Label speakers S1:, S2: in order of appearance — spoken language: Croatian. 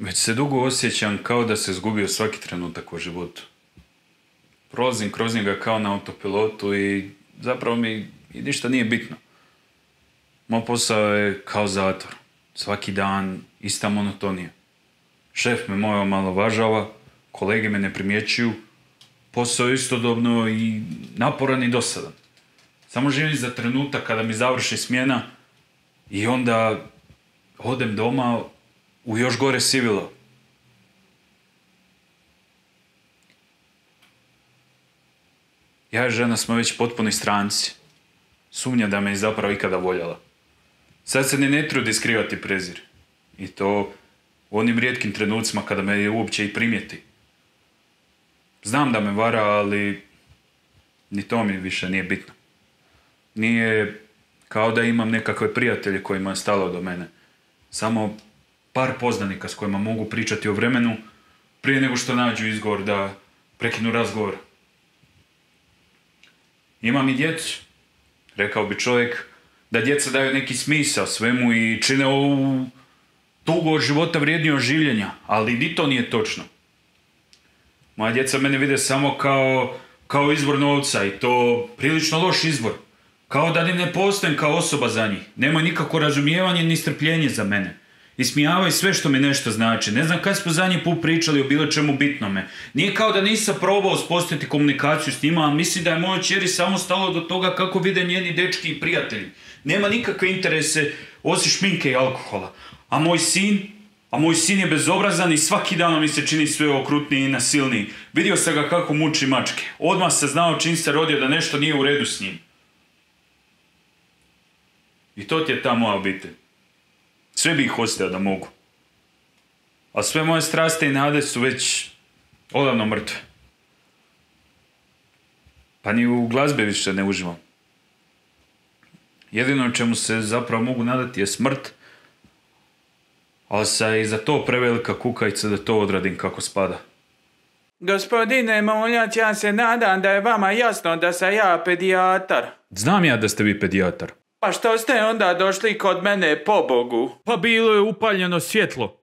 S1: Već se dugo osjećam kao da se zgubio svaki trenutak u životu. Prolazim kroz njega kao na autopilotu i zapravo mi i ništa nije bitno. Moj posao je kao zatvor. Svaki dan ista monotonija. Šef me moj omalovažava, kolege me ne primjećuju, posao je istodobno i naporan i dosadan. Samo živim za trenutak kada mi završi smjena i onda odem doma u još gore sivilo. Ja i žena smo već potpuni stranci. Sumnja da me je zapravo ikada voljela. Sad se ni ne trudi skrivati prezir. I to u onim rijetkim trenucima kada me je uopće i primijeti. Znam da me vara, ali ni to mi više nije bitno. Nije kao da imam nekakve prijatelje kojima je stalo do mene. Samo par poznanika s kojima mogu pričati o vremenu prije nego što nađu izgovor da prekinu razgovor. Imam i djecu. Rekao bi čovjek da djeca daju neki smisao svemu i čine ovu tugu od života vrijednije življenja, ali ni to nije točno. Moja djeca mene vide samo kao, kao izvor novca i to prilično loš izvor. Kao da ni ne postojem kao osoba za njih. Nemaju nikako razumijevanje ni strpljenje za mene. Ismijavaju sve što mi nešto znači. Ne znam kad smo zadnji put pričali o bilo čemu bitnome. Nije kao da nisam probao uspostaviti komunikaciju s njima, ali mislim da je mojoj čeri samo stalo do toga kako vide njeni dečki i prijatelji. Nema nikakve interese osim šminke i alkohola. A moj sin, a moj sin je bezobrazan i svaki dan mi se čini sve okrutniji i nasilniji. Vidio sam ga kako muči mačke. Odmah se znao čim se rodio da nešto nije u redu s njim. I to ti je ta moja obitelj. Sve bih ih ostao da mogu. A sve moje straste i nade su već odavno mrtve. Pa ni u glazbe više ne uživam. Jedino čemu se zapravo mogu nadati je smrt, ali sa i za to prevelika kukajica da to odradim kako spada.
S2: Gospodine Muljac, ja se nadam da je vama jasno da sam ja pedijatar.
S1: Znam ja da ste vi pedijatar.
S2: Pa što ste onda došli kod mene po Bogu?
S3: Pa bilo je upaljeno svjetlo.